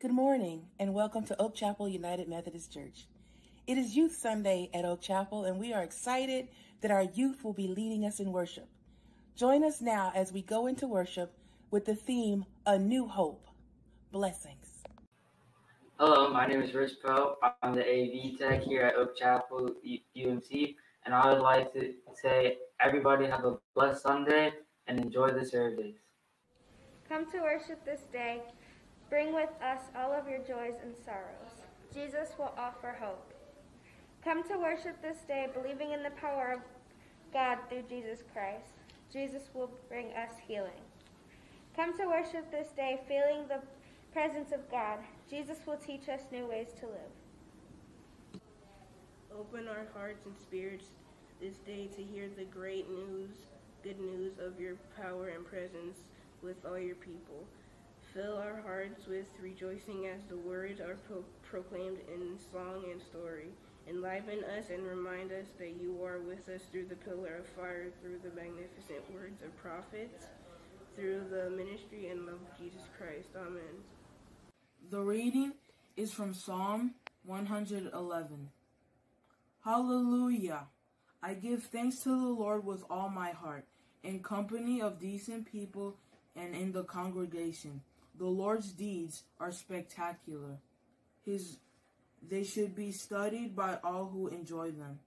Good morning and welcome to Oak Chapel United Methodist Church. It is Youth Sunday at Oak Chapel and we are excited that our youth will be leading us in worship. Join us now as we go into worship with the theme A New Hope. Blessings. Hello, my name is Rich Poe. I'm the AV tech here at Oak Chapel UMC, and I would like to say everybody have a blessed Sunday and enjoy the service. Come to worship this day. Bring with us all of your joys and sorrows. Jesus will offer hope. Come to worship this day, believing in the power of God through Jesus Christ. Jesus will bring us healing. Come to worship this day, feeling the presence of God. Jesus will teach us new ways to live. Open our hearts and spirits this day to hear the great news, good news of your power and presence with all your people. Fill our hearts with rejoicing as the words are pro- proclaimed in song and story. Enliven us and remind us that you are with us through the pillar of fire, through the magnificent words of prophets, through the ministry and love of Jesus Christ. Amen. The reading is from Psalm 111. Hallelujah! I give thanks to the Lord with all my heart, in company of decent people and in the congregation. The Lord's deeds are spectacular. His they should be studied by all who enjoy them.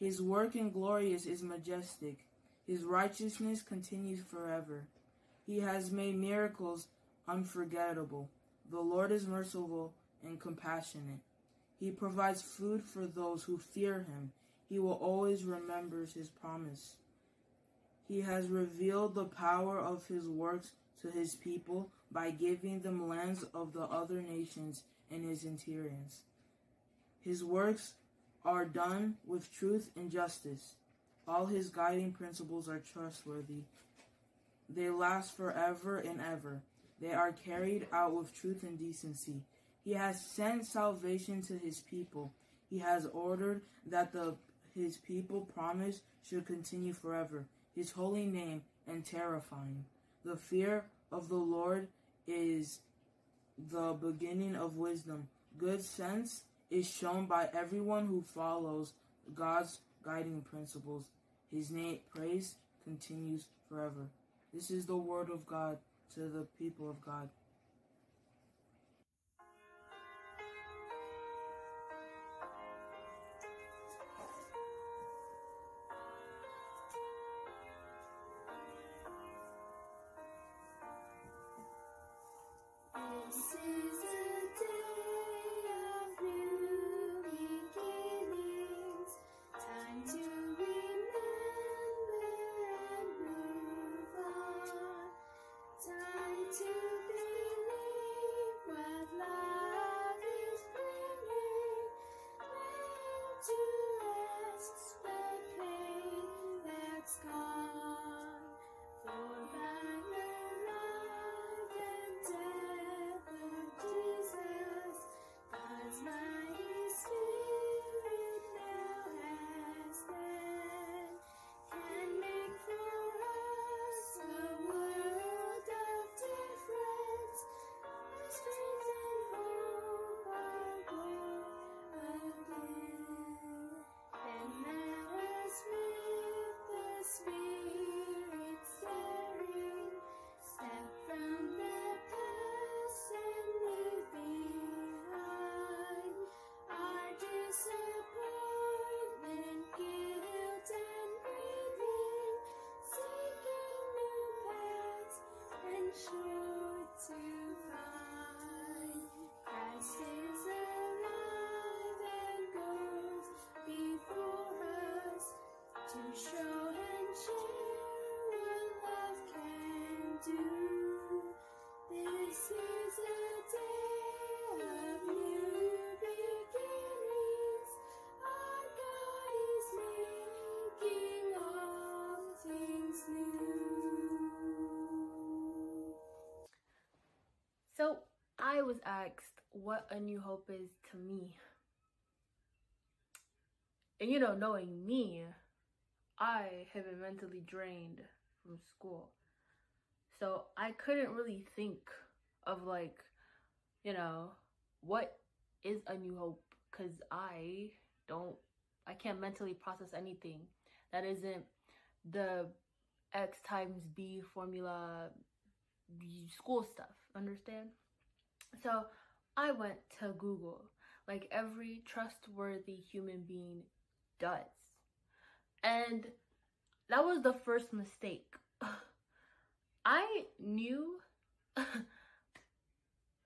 His work in glorious is majestic. His righteousness continues forever. He has made miracles unforgettable. The Lord is merciful and compassionate. He provides food for those who fear him. He will always remember his promise. He has revealed the power of his works to his people by giving them lands of the other nations in his interiors. His works are done with truth and justice. All his guiding principles are trustworthy. They last forever and ever. They are carried out with truth and decency. He has sent salvation to his people. He has ordered that the his people promise should continue forever. His holy name and terrifying. The fear of the Lord is the beginning of wisdom. Good sense is shown by everyone who follows God's guiding principles. His name praise continues forever. This is the word of God to the people of God. Was asked what a new hope is to me. And you know, knowing me, I have been mentally drained from school. So I couldn't really think of like you know, what is a new hope? Because I don't, I can't mentally process anything that isn't the X times B formula school stuff, understand? So I went to Google, like every trustworthy human being does. And that was the first mistake. I knew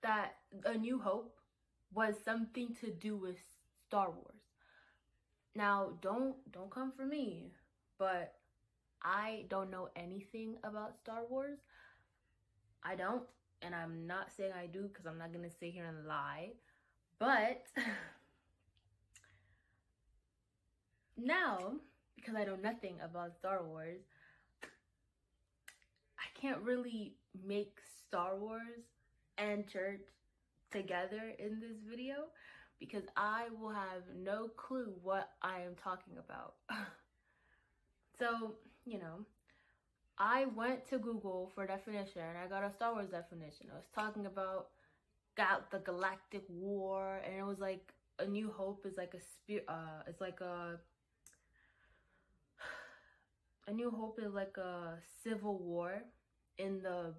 that A New Hope was something to do with Star Wars. Now, don't don't come for me, but I don't know anything about Star Wars. I don't, and I'm not saying I do because I'm not gonna sit here and lie. But now, because I know nothing about Star Wars, I can't really make Star Wars and church together in this video because I will have no clue what I am talking about. so, you know, I went to Google for definition and I got a Star Wars definition. I was talking about got the galactic war and it was like a new hope is like a spirit uh it's like a a new hope is like a civil war in the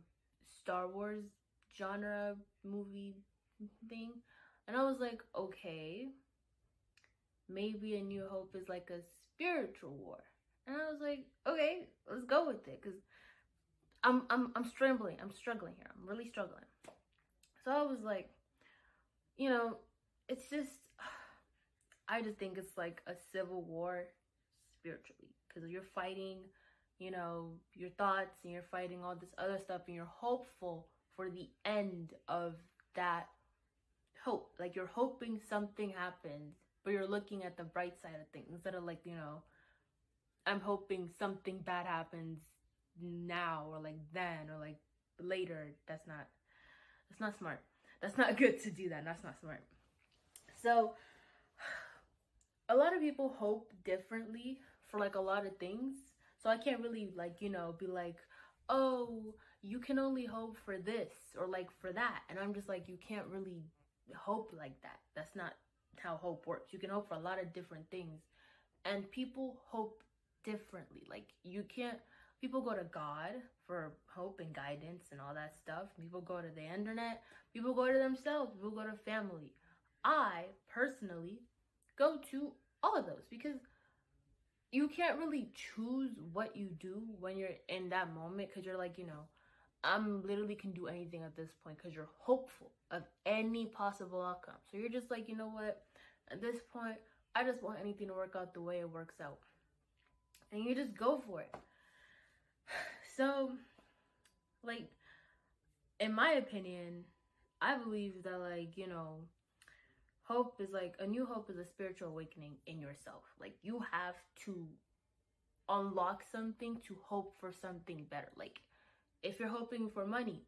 Star Wars genre movie thing. And I was like, okay, maybe a new hope is like a spiritual war. And I was like, okay, let's go with it. Cause I'm I'm I'm struggling. I'm struggling here. I'm really struggling. So I was like, you know, it's just I just think it's like a civil war spiritually. Cause you're fighting, you know, your thoughts and you're fighting all this other stuff and you're hopeful for the end of that hope. Like you're hoping something happens, but you're looking at the bright side of things instead of like, you know, I'm hoping something bad happens now or like then or like later. That's not that's not smart. That's not good to do that. That's not smart. So a lot of people hope differently for like a lot of things. So I can't really like, you know, be like, "Oh, you can only hope for this or like for that." And I'm just like, you can't really hope like that. That's not how hope works. You can hope for a lot of different things. And people hope differently. Like you can't people go to God for hope and guidance and all that stuff. People go to the internet, people go to themselves, people go to family. I personally go to all of those because you can't really choose what you do when you're in that moment because you're like, you know, I'm literally can do anything at this point because you're hopeful of any possible outcome. So you're just like, you know what? At this point, I just want anything to work out the way it works out and you just go for it. So, like, in my opinion, I believe that, like, you know, hope is like a new hope is a spiritual awakening in yourself. Like, you have to unlock something to hope for something better. Like, if you're hoping for money,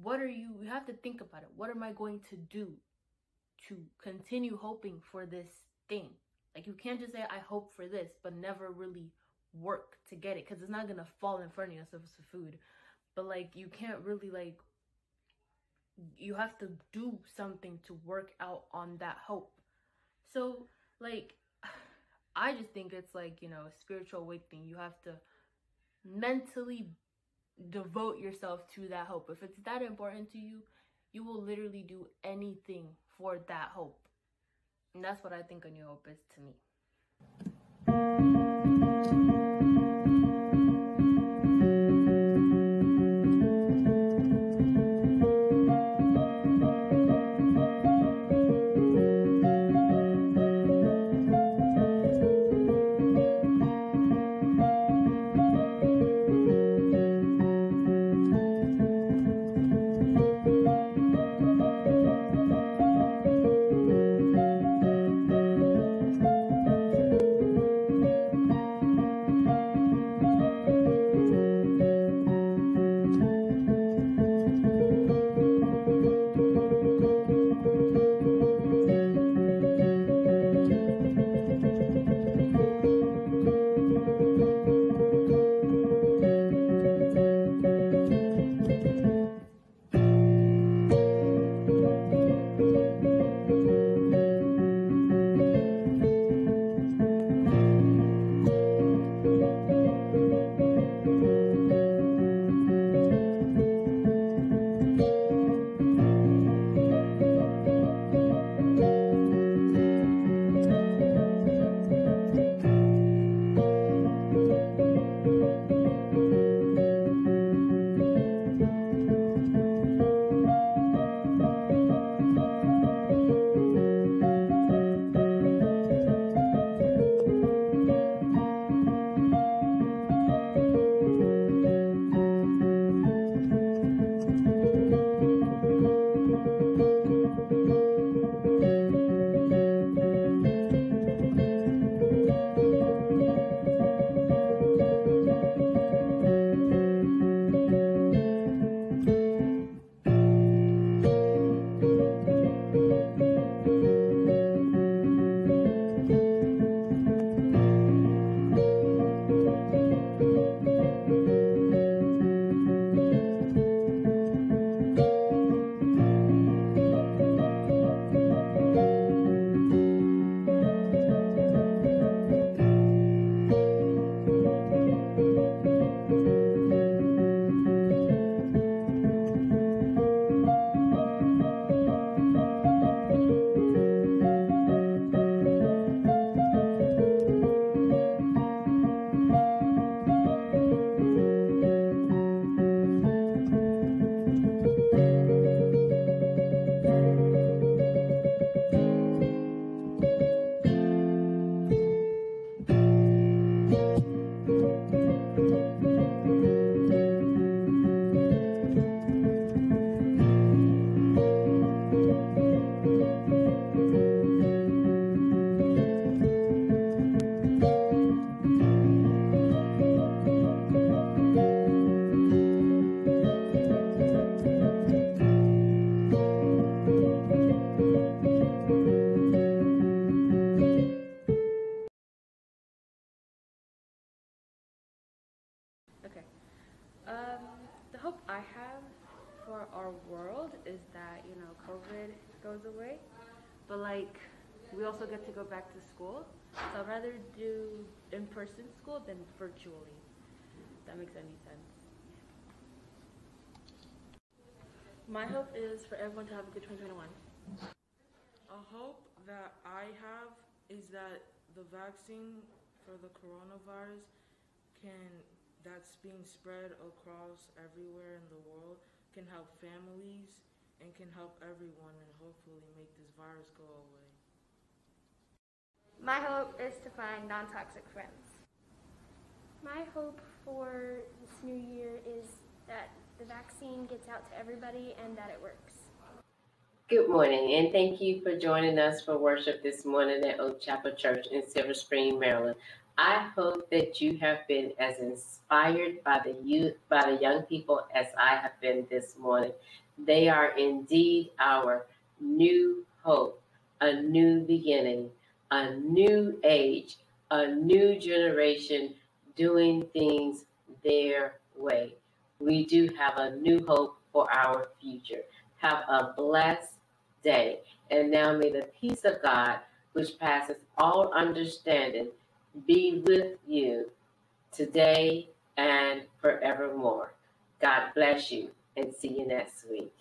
what are you, you have to think about it. What am I going to do to continue hoping for this thing? Like, you can't just say, I hope for this, but never really work to get it because it's not gonna fall in front of you as it's food. But like you can't really like you have to do something to work out on that hope. So like I just think it's like, you know, a spiritual awakening. You have to mentally devote yourself to that hope. If it's that important to you, you will literally do anything for that hope. And that's what I think a new hope is to me. Our world is that, you know, COVID goes away. But like we also get to go back to school. So I'd rather do in person school than virtually. If that makes any sense. My hope is for everyone to have a good 2021. A hope that I have is that the vaccine for the coronavirus can that's being spread across everywhere in the world can help families and can help everyone and hopefully make this virus go away. My hope is to find non toxic friends. My hope for this new year is that the vaccine gets out to everybody and that it works. Good morning, and thank you for joining us for worship this morning at Oak Chapel Church in Silver Spring, Maryland. I hope that you have been as inspired by the youth, by the young people as I have been this morning. They are indeed our new hope, a new beginning, a new age, a new generation doing things their way. We do have a new hope for our future. Have a blessed day. And now may the peace of God, which passes all understanding, be with you today and forevermore. God bless you and see you next week.